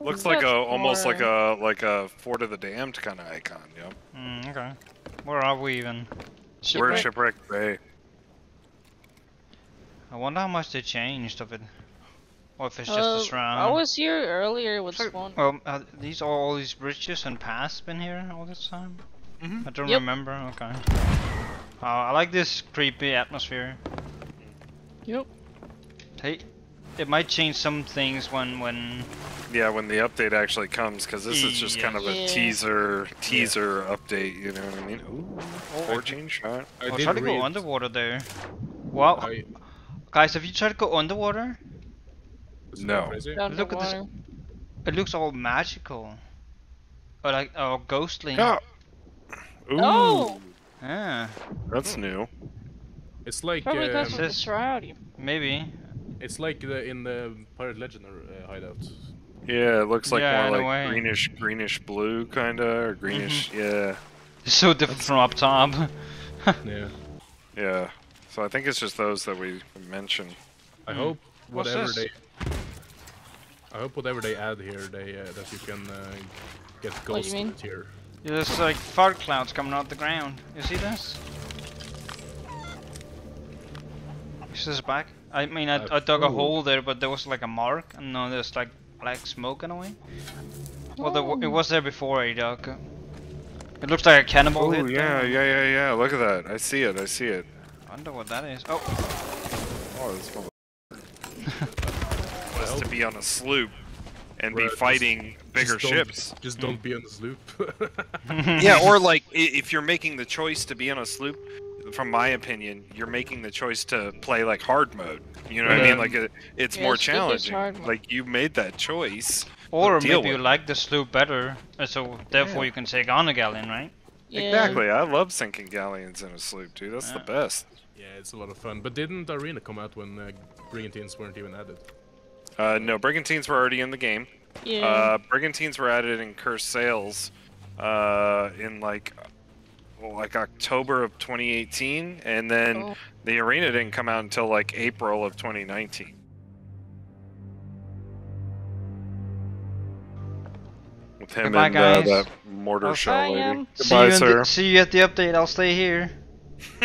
Looks like a That's almost like a like a Fort of the Damned kind of icon. Yep. Mm, okay. Where are we even? We're at Shipwreck. Shipwreck Bay. I wonder how much they changed of it. Or if it's just Uh, a shroud. I was here earlier with So- Swan. Well, are these all these bridges and paths been here all this time? Mhm. I don't Yep. remember. Okay. Uh, I like this creepy atmosphere. Yep. Hey, it might change some things when when Yeah, when the update actually comes, because this is just kind of a Yeah. teaser teaser update. You know what I mean? Ooh, four chain shot. I I'll did try to go underwater there. Wow, I, guys, have you tried to go underwater? is No. crazy? Look at this- It looks all magical. Or like, or ghostly. Yeah. Ooh, Oh! Yeah, that's new. It's like Probably because um, of the shroud. maybe. It's like the, in the Pirate Legend uh, hideout. Yeah, it looks like Yeah, in a more way. like greenish greenish blue kind of or greenish. Mm-hmm. Yeah, It's so different from up top. Yeah. yeah. So I think it's just those that we mentioned. I Hmm. hope What's whatever this? they. I hope whatever they add here, they uh, that you can uh, get What do ghost you mean? here. There's like fog clouds coming out the ground. You see this? Is this back? I mean, I, I dug a hole there, but there was like a mark, and now there's like black smoke in a way. Well, there, wa- it Oh. was there before I dug. It looks like a cannibal Oh hit. yeah, there. yeah, yeah, yeah. Look at that. I see it. I see it. I wonder what that is. Oh, Oh, this one. was to be on a sloop and Bruh, be just- fighting bigger Just ships. Just don't hmm. be on the sloop. yeah, or like if you're making the choice to be on a sloop, from my opinion, you're making the choice to play like hard mode. You know what I mean? Like it, it's Yeah, more sloop challenging. Like you made that choice. or deal maybe you like the sloop better, uh, so therefore Yeah. you can take on a galleon, right? Yeah. Exactly. I love sinking galleons in a sloop, dude. That's the best. yeah, it's a lot of fun. But didn't Arena come out when uh, Brigantines weren't even added? Uh, no, brigantines were already in the game. Yeah. Uh, brigantines were added in Cursed Sails uh, in like well, like October of 2018, and then Oh. the arena didn't come out until like April of 2019. With him Goodbye, and uh, guys. that mortar I'll shell lady. um, see you, sir. the, see you at the update. I'll stay here.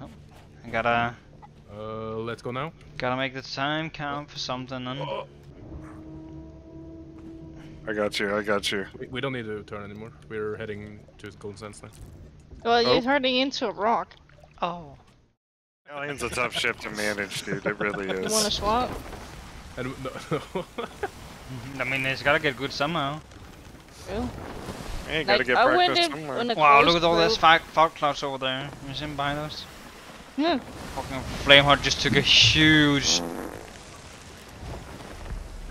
oh, I gotta Uh, let's go now. gotta make the time count for something. And I got you. I got you. We, we don't need to turn anymore. We're heading to Golden Sands now. well, oh. you're turning into a rock. oh, Galleon's a tough ship to manage, dude. It really is. You is. wanna swap? And no, I mean, it's gotta get good somehow. Really? Hey, you gotta Like, get I went breakfast in somewhere. on Wow, look at all those fog, fog clouds over there. You see behind us? Yeah. Fucking Flameheart just took a huge.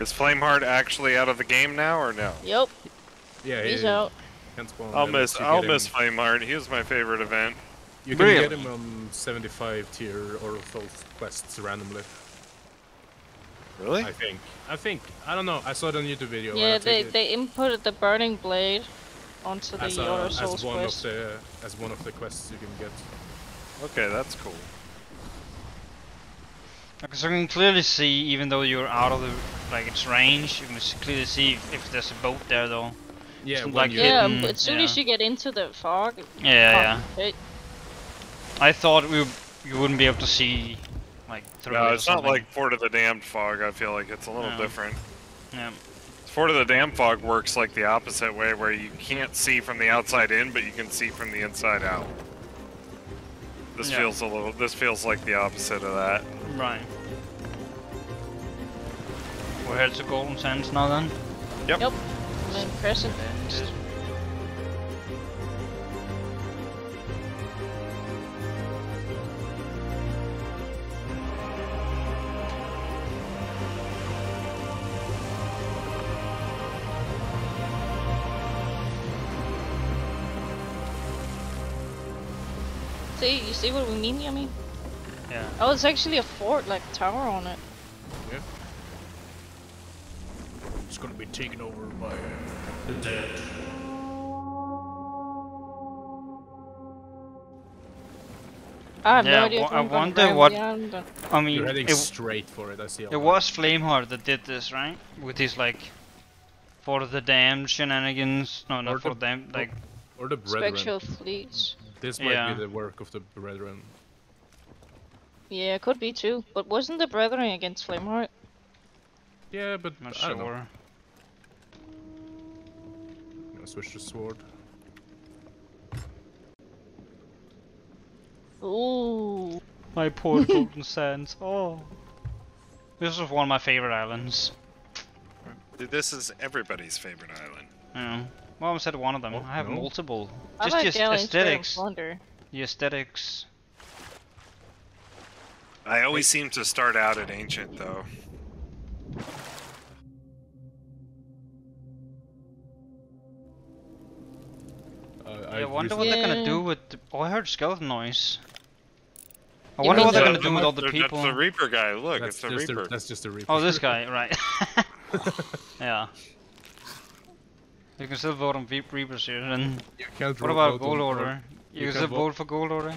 Is Flameheart actually out of the game now or no? Yep. yeah, He's he out. I'll miss. I'll him- miss Flameheart. He was my favorite event. You can Really? get him on 75 tier or Thoth quests randomly. Really? I think. I think. I don't know. I saw it on YouTube video. Yeah, they think it they inputted the burning blade onto the as, a, Outer as one quest. of the as one of the quests you can get. Okay, that's cool. Because I can clearly see, even though you're out of the like its range, you can clearly see if, if there's a boat there, though. Yeah, Some like Yeah, hidden- but as soon as you get into the fog, Yeah, yeah. it, I thought we you wouldn't be able to see like through No, it or it's not like Fort of the Damned fog. I feel like it's a little No. different. Yeah. Fort of the Damned fog works like the opposite way, where you can't see from the outside in, but you can see from the inside out. This Yeah. feels a little. This feels like the opposite of that. Right. We're headed to Golden Sands now then. Yep. Yep. and then Crescent. Just- See, you see what we mean? I mean, Yeah. oh, it's actually a fort, like tower on it. It's gonna be taken over by the dead. I have Yeah, no idea wa- if I I'm gonna wonder what- the I mean, You're heading it, straight for it. I see. it was Flameheart that did this, right? With his like, for the damned shenanigans. No, Or not for the- them. Like, or the brethren. Spectral fleets. Mm-hmm. This might Yeah. be the work of the brethren. Yeah, it could be too. But wasn't the Brethren against Flameheart? Yeah, but not I don't know. sure. I'm gonna switch to sword. Ooh. My poor Golden Sands. Oh. This was one of my favorite islands. This is everybody's favorite island. Yeah. Well, I said one of them. Oh, I have no. multiple. I Just just Galleon's Fate and aesthetics. Plunder. The aesthetics. I always seem to start out at ancient though. Wonder what recently- they're gonna do with. The... Oh, I heard skeleton noise. I wonder mean what they're gonna do with all the people. That's people. the Reaper guy. Look, That's it's the Reaper. a, that's just a Reaper. Oh, this guy, right? yeah. You can still vote on Ve- Reapers here. And what about vote Gold on- Order? You, you can can still vote- vote for Gold Hoarder.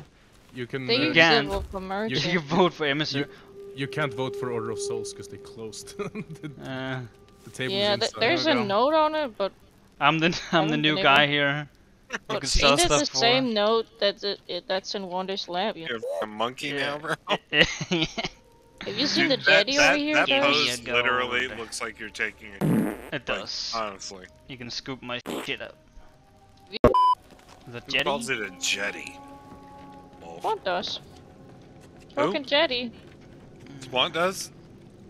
You can. They uh, use Again, vote for You can vote for Emissary. You can't vote for Order of Souls because they closed the, Uh, the table. yeah, th inside. there's There a note on it, but, I'm the I'm the haven't new been guy here. You but can sell ain't it the for. same note that it, it, that's in Wonders Lab? You You're a monkey Yeah. now, bro. Have you seen the that, jetty that, over here? that Give guys? pose gold. literally looks like you're taking it. it does. Honestly, You can scoop my shit up. The who jetty. calls it a jetty? Wolf. What does? Who? Fucking jetty. Swan does?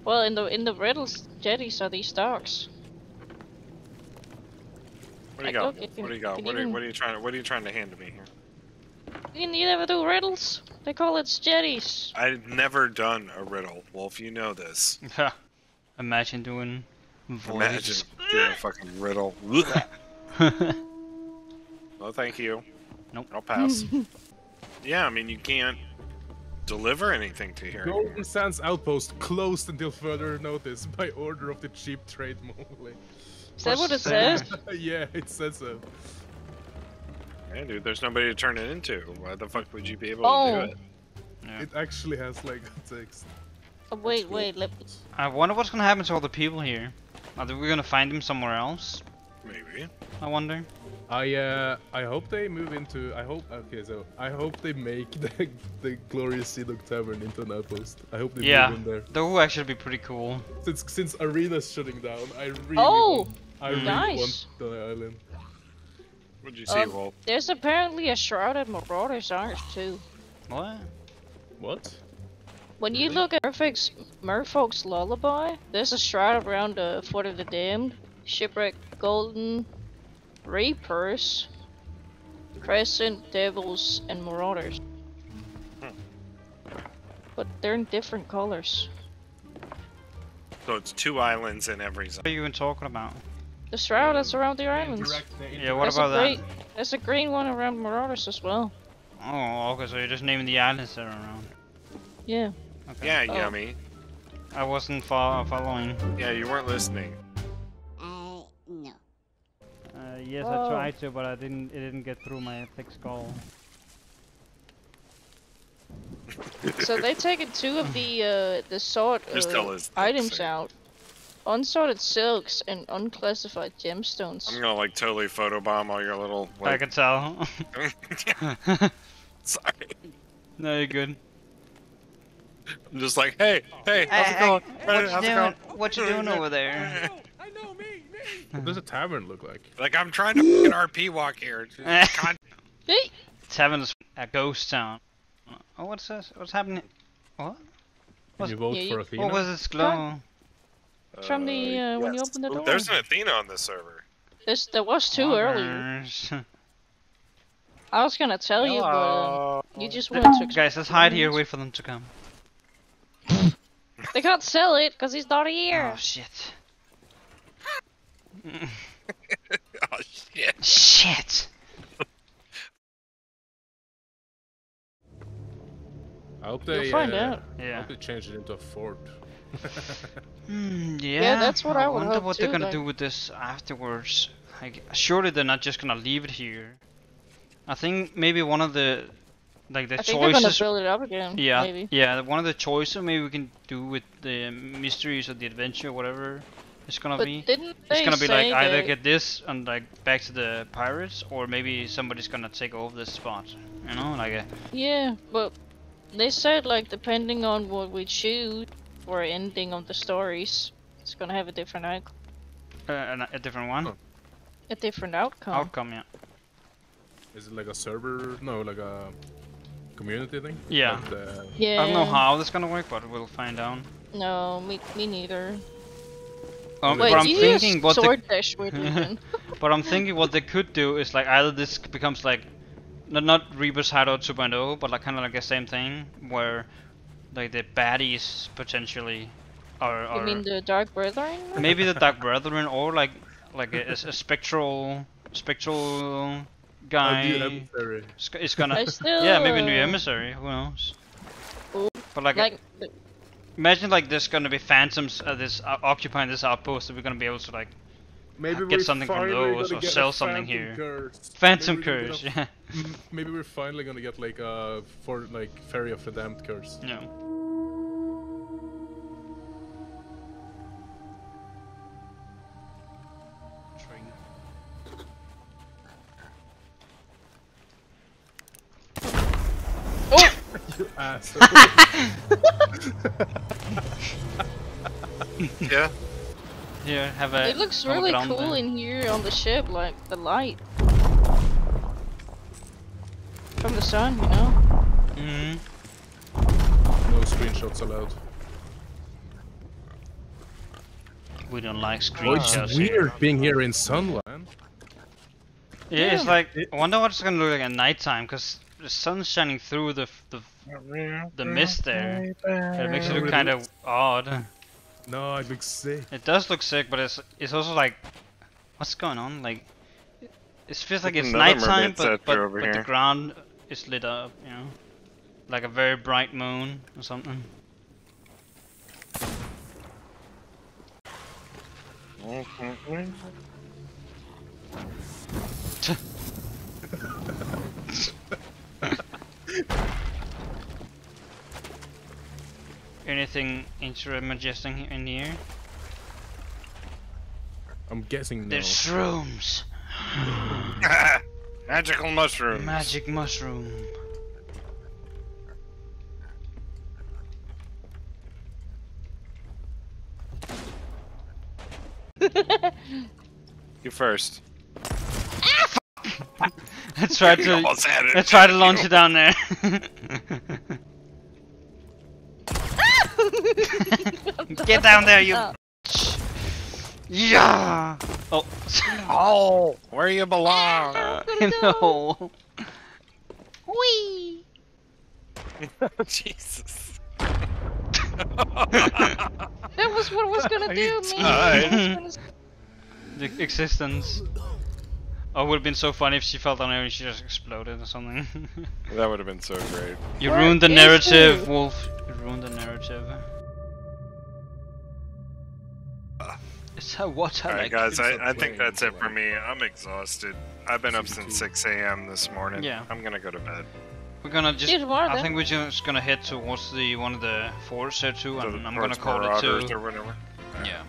Well, in the in the riddles, jetties are these docks. What do you got? What do you got? What are, what are you trying? What are you trying to hand to me here? You, you never do riddles? They call it jetties. I've never done a riddle, Wolf. You know this. Imagine doing Imagine doing a fucking riddle. no, thank you. Nope. I'll pass. yeah, I mean you can't deliver anything to here. Golden Sands Outpost closed until further notice by order of the cheap trade Mongol. Is that what it says? yeah, it says so. Yeah, dude, there's nobody to turn it into. Why the fuck would you be able Oh. to do it? Yeah. It actually has like a text. Oh, wait, cool. wait. Let, me... I wonder what's gonna happen to all the people here. Are we gonna find them somewhere else? Maybe. I wonder. I uh I hope they move into I hope okay so I hope they make the the glorious Sea Dog Tavern into an outpost. I hope they Yeah. move in there. That would actually be pretty cool. Since since arena's shutting down, I really Oh, want, I really nice. want the island. What'd you see, Um, Wolf? there's apparently a shrouded Marauders Arch too. What? What? When you look at Merfolk's, Merfolk's Lullaby, there's a shroud around the Fort of the Damned, Shipwreck Golden, Reapers, Crescent, Devils, and Marauders. But they're in different colors. So it's two islands in every zone. What are you even talking about? The shroud that's around the islands. Yeah, what There's about a that? green, There's a green one around Marauders as well. Oh, okay, so you're just naming the islands that are around. Yeah. Okay. Yeah, Oh. yummy. I wasn't fo- following. Yeah, you weren't listening. Uh, no. Uh, yes, Oh. I tried to, but I didn't. It didn't get through my thick skull. So they taken two of the uh, the sword uh, items out. Unsorted silks and unclassified gemstones. I'm gonna like totally photobomb all your little I can tell. Sorry. no, you're good. I'm just like, hey, hey, how's it going? Hey, how's it going? What you doing over there? I know me, me. What does a tavern look like? Like I'm trying to fucking RP walk here. Con- Hey, Tavern's a ghost town. Oh, what's this? What's happening? What? Can you vote Yeah, for you- Athena? What was this glow? From the, uh, when you open the door. There's an Athena on this server. this there was two earlier. I was gonna tell you, but uh, you just wanted to. Guys, let's hide here. Wait for them to come. They can't sell it because he's not here. Oh shit. oh shit. Shit. I hope they You'll find uh, out. I Yeah. hope they change it into a fort. Hmm, yeah. that's what I would wonder what they're gonna like- do with this afterwards. Like, surely they're not just gonna leave it here. I think maybe one of the like the I think they're gonna choices. build it up again. Yeah, Maybe. yeah. One of the choices maybe we can do with the mysteries or the adventure, whatever it's gonna But be. didn't It's gonna be like either that- get this and like back to the pirates, or maybe somebody's gonna take over this spot. You know, like a Yeah, but they said like depending on what we choose for ending of the stories, it's gonna have a different out- uh, an- a different one Huh. a different outcome. outcome. Yeah. Is it like a server? No, like a community thing? Yeah. Like the- yeah. I don't know how that's gonna work, but we'll find out. No, me, me neither. Um, Wait, but I'm you thinking used what the sword dash with Lincoln. But I'm thinking what they could do is like either this becomes like not not Reaper's Hideout 2.0, but like kind of like the same thing where like the baddies potentially are, You mean the Dark Brethren? maybe the Dark Brethren or like like a, a spectral spectral a guy new emissary. is is gonna I still, yeah maybe a new uh, emissary who knows. Ooh, But like, Like, the- imagine like there's gonna be phantoms uh, this uh, occupying this outpost that we're gonna be able to like Maybe get we're something from those or sell something here. Curse. phantom Maybe we're gonna curse yeah Maybe we're finally gonna get like a for like Ferry of the Damned curse. yeah. Yeah. Here, have a. it looks really cool there. in here on the ship, like the light from the sun, you know. Mhm. no screenshots allowed. We don't like Oh, it's screenshots. here. weird being here in sunlight. man. Yeah, it's like I wonder what it's gonna look like at nighttime because the sun's shining through the the the mist there. It makes it look kind of odd. No, it looks sick. It does look sick, but it's it's also like, what's going on? Like, it feels like it's Another nighttime, but but, but the ground is lit up. You know, like a very bright moon or something. Mm-hmm. Anything interesting in here? I'm guessing no. There's shrooms. Magical mushrooms. Magic mushroom. You first. Ah, I tried You to. almost had it. I tried to launch it down there. Get down there, you. Oh. Yeah. Oh. Oh, where you belong. no. Whee! Jesus. That was what I was gonna do, You man. died. I was gonna the existence. Oh, it would have been so funny if she fell down there and she just exploded or something. that would have been so great. you Where ruined the narrative, she? Wolf. You ruined the narrative. It's a what I All right, guys. I, I think that's it for me. I'm exhausted. I've been up since 6 a.m. this morning. Yeah. I'm gonna go to bed. We're gonna just. See tomorrow, I then. think we're just gonna head towards the one of the forts there too, and the I'm gonna call it Marauders too. or whatever. Yeah.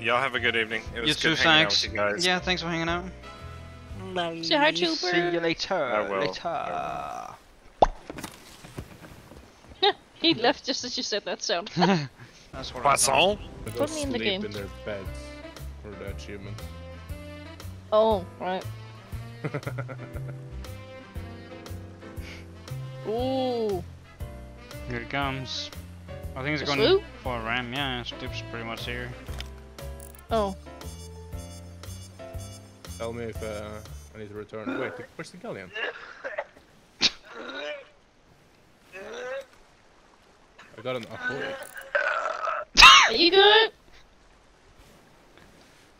Y'all have a good evening. It was You good too, hanging thanks. out with you guys. Yeah, thanks for hanging out. Say hi, Trooper. See you later. I will. Later. He left just as you said that sound. That's what Poisson? They Put me in the game. in their beds for the achievement. Oh, right. Ooh. Here it comes. I think it's The going sloop? for a ram. Yeah, Sloop's pretty much here. Oh. Tell me if uh, I need to return. Wait, where's the galleon? I got an ahoy. Are you good?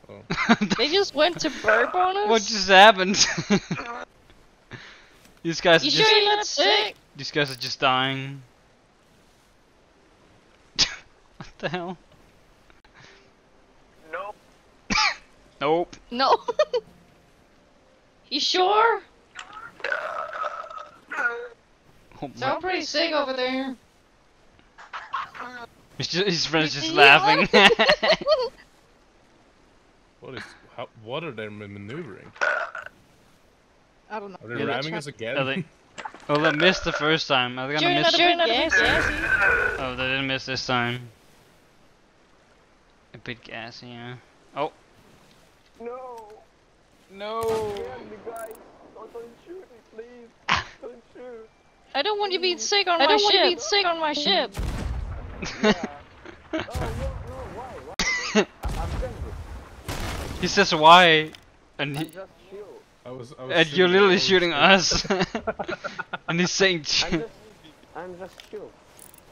Oh. They just went to burp on us? what just happened? these guys are You just sure you're not sick? these guys are just dying. what the hell? Nope. nope. No. you sure? Oh Sound pretty sick over there. Uh, He's just, his friend's just laughing. What is? How, what are they maneuvering? I don't know. Are they Yeah, ramming us again? Are they? Oh, they missed the first time. Are they gonna Doing miss? another big gas, Oh, they didn't miss this time. A bit gassy, yeah. Oh. No! No. Guys! Don't, don't shoot me, please! Don't shoot! I don't want you being sick on I my don't want you ship. being sick on my ship. Yeah. Oh, no, no, why? Why? I- I'm friendly. he says why, and he. I was, I was and you're literally shooting all us, and he's saying, I'm "Chill." just, I'm just chill.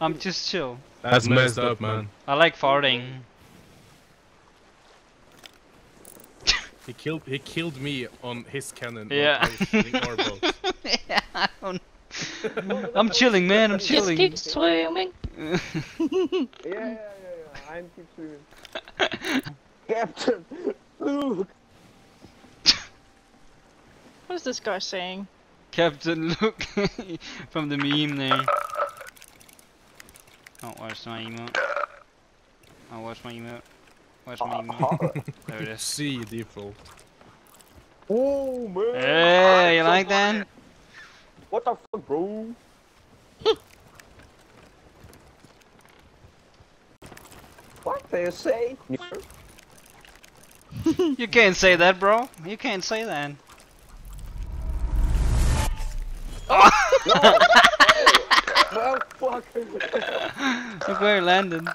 "I'm just chill." That's messed up, man. I like farting. He killed. He killed me on his cannon. while Yeah. I was shooting our boat. yeah, I don't. I'm chilling, man. I'm chilling. Just chilling. keep swimming. Yeah, yeah, yeah, yeah. I'm keep swimming. Captain! Look! What is this guy saying? Captain Luke from the meme there. Oh, where's my emote? Oh, where's my emote? Where's my emote? There it is. C default. Oh, man! Hey, you like that? What the fuck, bro? What do you say? You can't say that, bro. You can't say that. Oh! well, fuck. Look where he landed.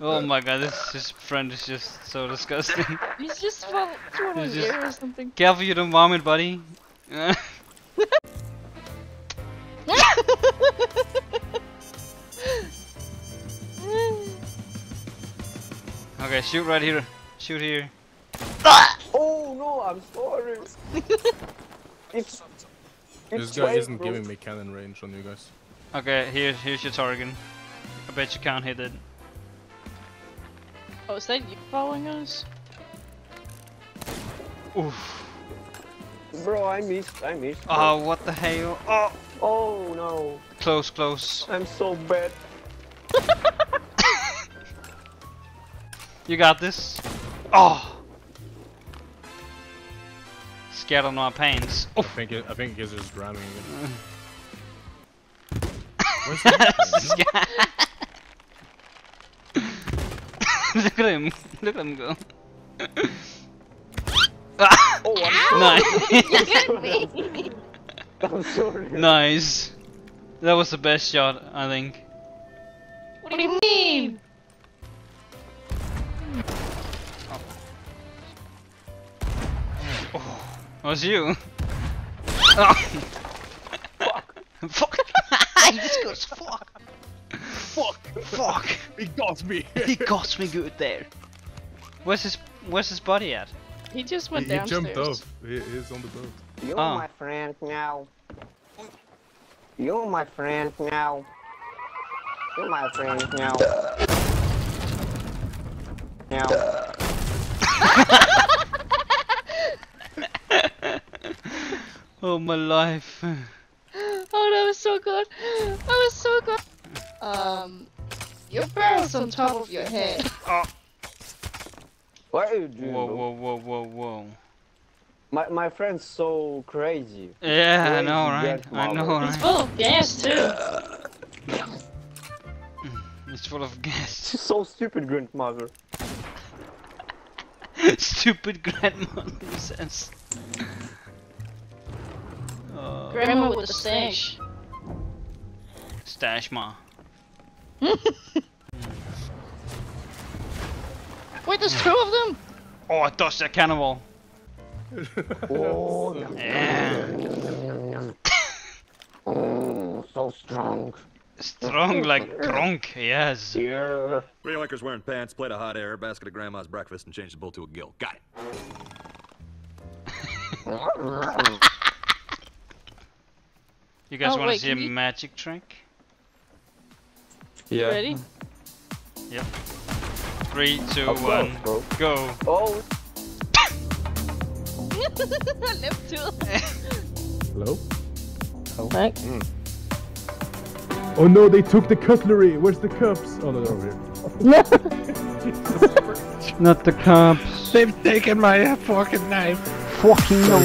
Oh my god, this his friend is just so disgusting. He's just fall through He's an ear or something. Careful you don't vomit, buddy. shoot right here. Shoot here. Ah! Oh no, I'm sorry. it's. This guy twelve, isn't bro. giving me cannon range on you guys. Okay, here, here's your target. I bet you can't hit it. Oh, is that you following us? Oof. Bro, I missed. I missed. bro. Oh, what the hell? Oh, Oh no, close, close. I'm so bad. You got this. Oh. Scared on my pains. I think. It, I think he's just ramming again. Where's he? Look at him. Look at him go. Oh, I'm nice. I'm sorry. nice. That was the best shot, I think. What do you mean? Was you. Oh. Fuck. Fuck. he just goes fuck. Fuck. Fuck. He got me. He got me good there. Where's his Where's his body at? He just went he downstairs. He jumped off. He, he's on the boat. You're Ah. my friend now. You're my friend now. You're my friend now. Now. oh my life. Oh, that was so good. That was so good. Um, your barrel's on top of your head. Oh. What are you doing? Whoa, whoa, whoa, whoa, whoa. My my friend's so crazy. Yeah, I know, right? I know, model. It's full of gas too. It's full of gas. She's so stupid, grandmother. Stupid grandmother says. Grandma with the stash. stash ma. Wait, there's two of them. Oh, I touched that cannonball. Oh, Yeah. oh, so strong. Strong like Gronk, yes. Yeah. Three liquors wearing pants, plate of hot air, basket of grandma's breakfast, and changed the bull to a gill. Got it. You guys Oh, want to see a you- magic trick? Yeah. Ready? Three, two, Of course, one, bro. go. Oh, Left two. Hello? Right. Oh no, they took the cutlery. Where's the cups? Oh no, they're over here. Not the cups. They've taken my fucking knife. Fucking no.